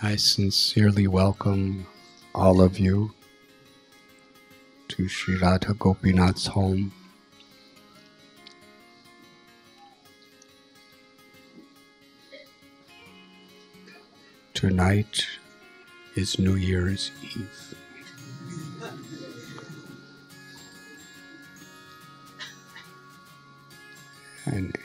I sincerely welcome all of you to Sri Radha Gopinath's home. Tonight is New Year's Eve. And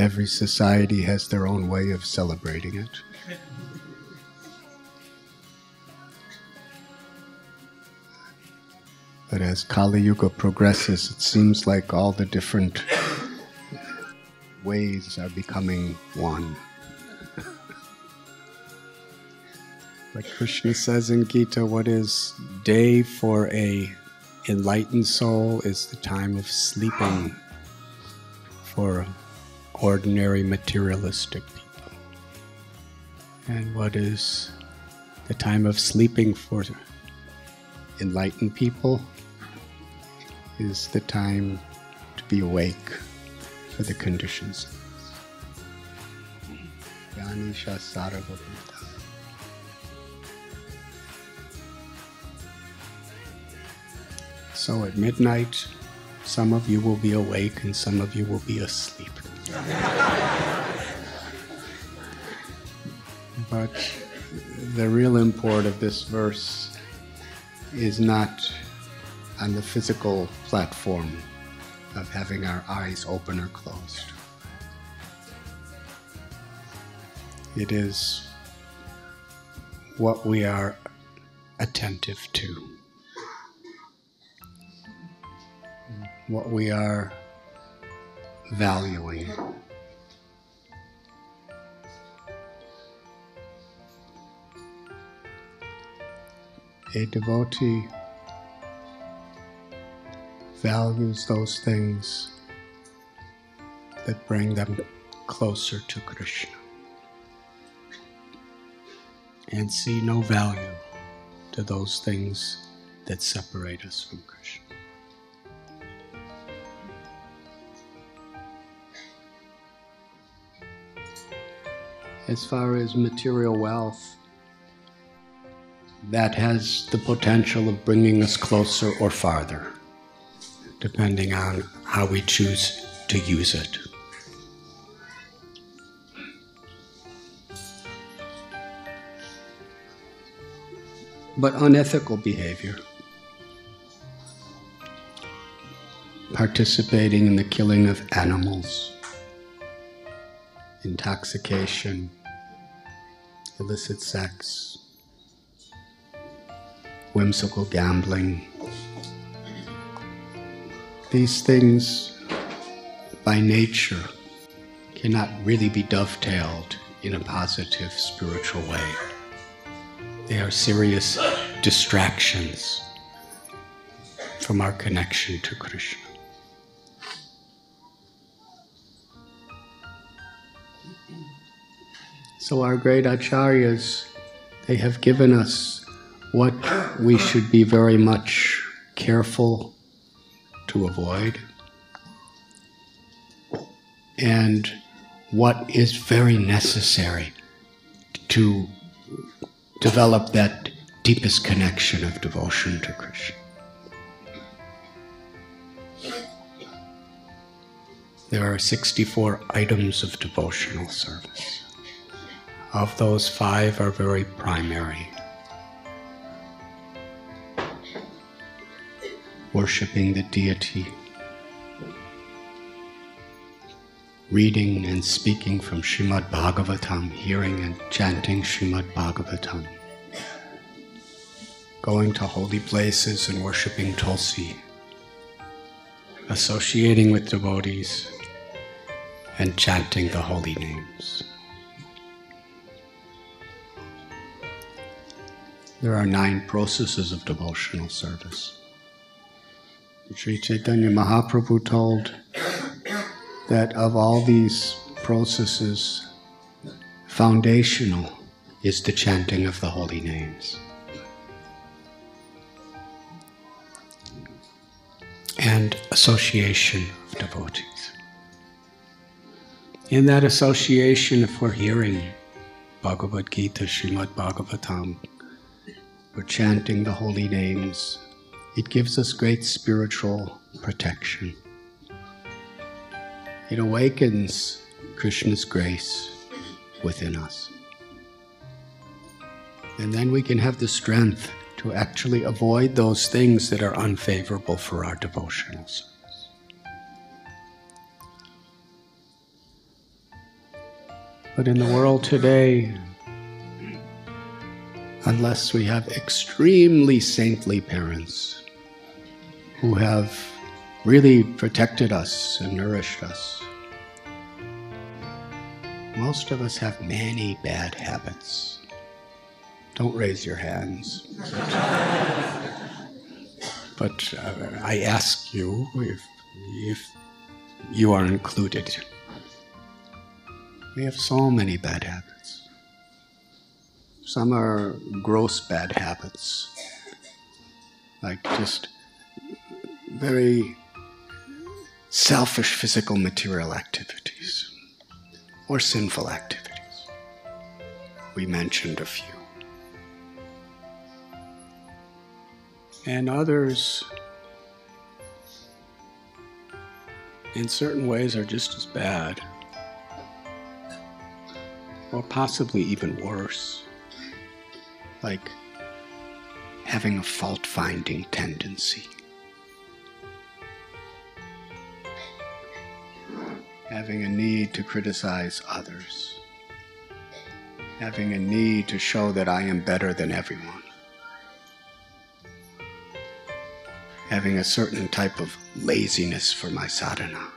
every society has their own way of celebrating it. But as Kali Yuga progresses, it seems like all the different ways are becoming one. like Krishna says in Gita, what is day for a enlightened soul is the time of sleeping for ordinary materialistic people. And what is the time of sleeping for enlightened people is the time to be awake for the conditions. So at midnight, some of you will be awake and some of you will be asleep. But the real import of this verse is not on the physical platform of having our eyes open or closed. It is what we are attentive to, what we are valuing. A devotee values those things that bring them closer to Krishna and see no value to those things that separate us from Krishna. As far as material wealth, that has the potential of bringing us closer or farther, depending on how we choose to use it. But unethical behavior, participating in the killing of animals, intoxication, illicit sex, whimsical gambling. These things, by nature, cannot really be dovetailed in a positive spiritual way. They are serious distractions from our connection to Krishna. So, our great acharyas, they have given us what we should be very much careful to avoid and what is very necessary to develop that deepest connection of devotion to Krishna. There are 64 items of devotional service. Of those, five are very primary. Worshipping the deity, reading and speaking from Srimad Bhagavatam, hearing and chanting Srimad Bhagavatam, going to holy places and worshipping Tulsi, associating with devotees, and chanting the holy names. There are nine processes of devotional service. Sri Chaitanya Mahaprabhu told that of all these processes, foundational is the chanting of the holy names. And association of devotees. In that association, if we're hearing Bhagavad Gita, Srimad Bhagavatam, we're chanting the holy names, it gives us great spiritual protection. It awakens Krishna's grace within us. And then we can have the strength to actually avoid those things that are unfavorable for our devotional service. But in the world today, unless we have extremely saintly parents who have really protected us and nourished us. Most of us have many bad habits. Don't raise your hands. but uh, I ask you if, if you are included. We have so many bad habits. Some are gross bad habits, like just very selfish physical material activities or sinful activities. We mentioned a few. And others, in certain ways, are just as bad, or possibly even worse, like having a fault finding tendency. having a need to criticize others, having a need to show that I am better than everyone, having a certain type of laziness for my sadhana.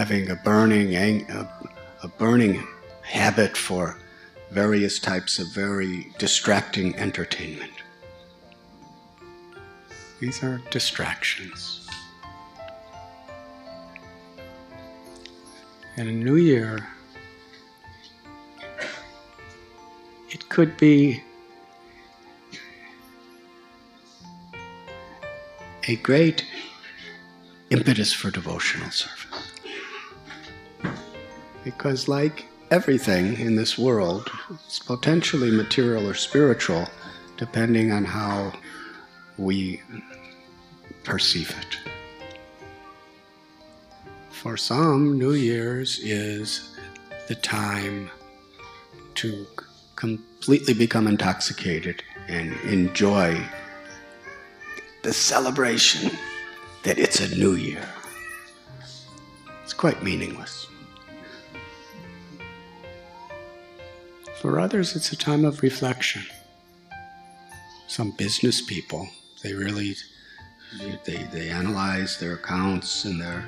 Having a burning, a, burning habit for various types of very distracting entertainment. These are distractions. And a new year, it could be a great impetus for devotional service. Because, like everything in this world, it's potentially material or spiritual, depending on how we perceive it. For some, New Year's is the time to completely become intoxicated and enjoy the celebration that it's a new year. It's quite meaningless. For others, it's a time of reflection. Some business people they really they, they analyze their accounts and their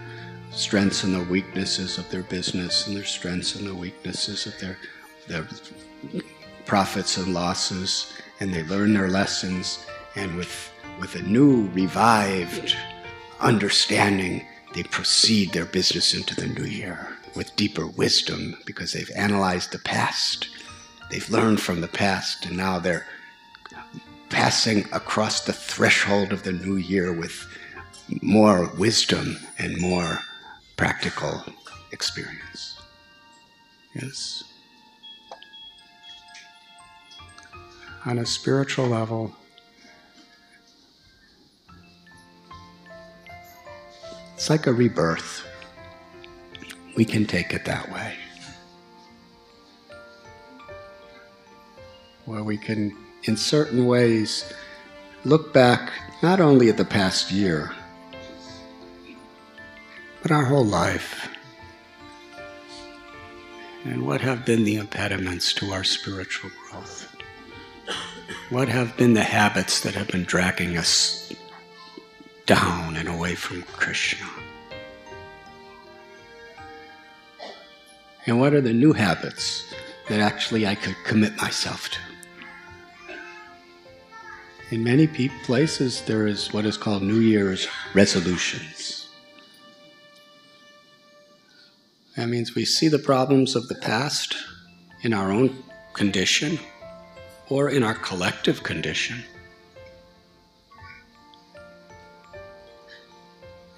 strengths and the weaknesses of their business and their strengths and the weaknesses of their their profits and losses and they learn their lessons and with with a new revived understanding they proceed their business into the new year with deeper wisdom because they've analyzed the past they've learned from the past and now they're passing across the threshold of the new year with more wisdom and more practical experience. Yes. On a spiritual level, it's like a rebirth. We can take it that way. Where we can in certain ways, look back not only at the past year, but our whole life. And what have been the impediments to our spiritual growth? What have been the habits that have been dragging us down and away from Krishna? And what are the new habits that actually I could commit myself to? In many places, there is what is called New Year's resolutions. That means we see the problems of the past in our own condition or in our collective condition.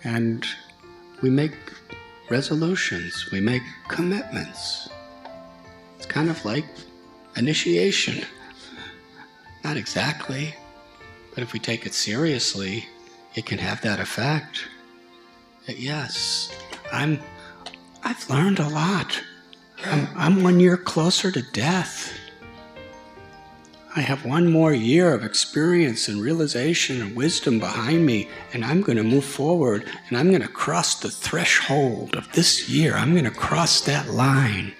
And we make resolutions, we make commitments. It's kind of like initiation. Not exactly, but if we take it seriously, it can have that effect. That yes, I'm I've learned a lot. I'm, I'm one year closer to death. I have one more year of experience and realization and wisdom behind me, and I'm going to move forward and I'm going to cross the threshold of this year. I'm going to cross that line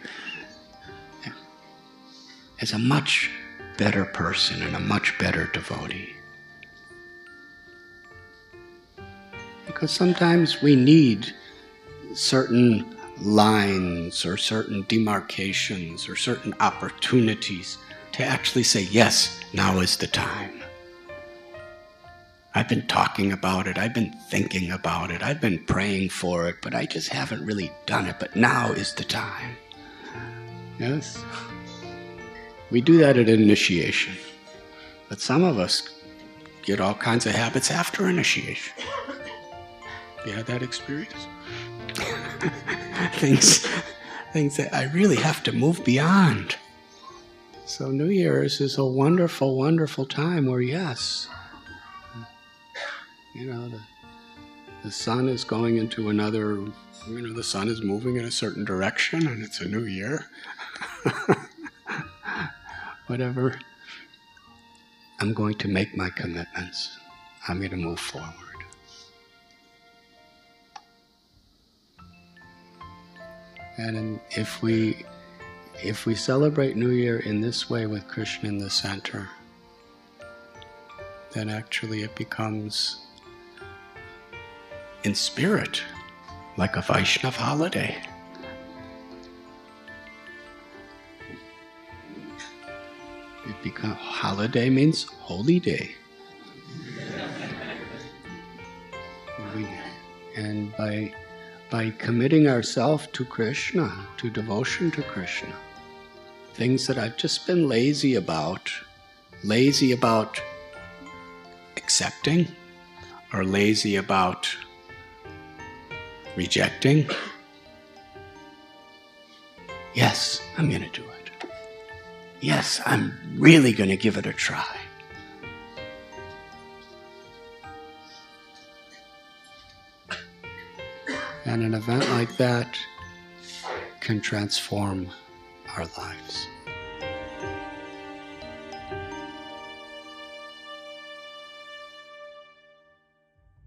as a much better person and a much better devotee. Because sometimes we need certain lines or certain demarcations or certain opportunities to actually say, yes, now is the time. I've been talking about it, I've been thinking about it, I've been praying for it, but I just haven't really done it. But now is the time. Yes? We do that at initiation. But some of us get all kinds of habits after initiation. You had that experience? things, things that I really have to move beyond. So New Year's is a wonderful, wonderful time where yes, you know, the, the sun is going into another, you know, the sun is moving in a certain direction and it's a new year. Whatever. I'm going to make my commitments. I'm going to move forward. And if we if we celebrate New Year in this way with Krishna in the center, then actually it becomes in spirit like a Vaishnav holiday. It becomes holiday means holy day. and by by committing ourselves to Krishna, to devotion to Krishna. Things that I've just been lazy about, lazy about accepting, or lazy about rejecting. Yes, I'm going to do it. Yes, I'm really going to give it a try. And an event like that can transform our lives.